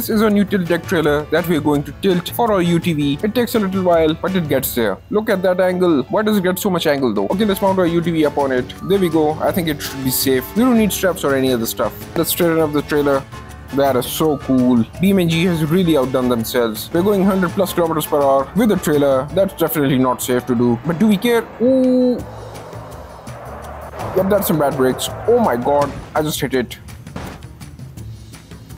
This is a new tilt deck trailer that we are going to tilt for our UTV. It takes a little while, but it gets there. Look at that angle. Why does it get so much angle though? Okay, let's mount our UTV up on it. There we go. I think it should be safe. We don't need straps or any other stuff. Let's straighten up the trailer. That is so cool. BeamNG has really outdone themselves. We're going 100 plus kilometers per hour with a trailer. That's definitely not safe to do. But do we care? Ooh. Yep, that's some bad brakes. Oh my god, I just hit it.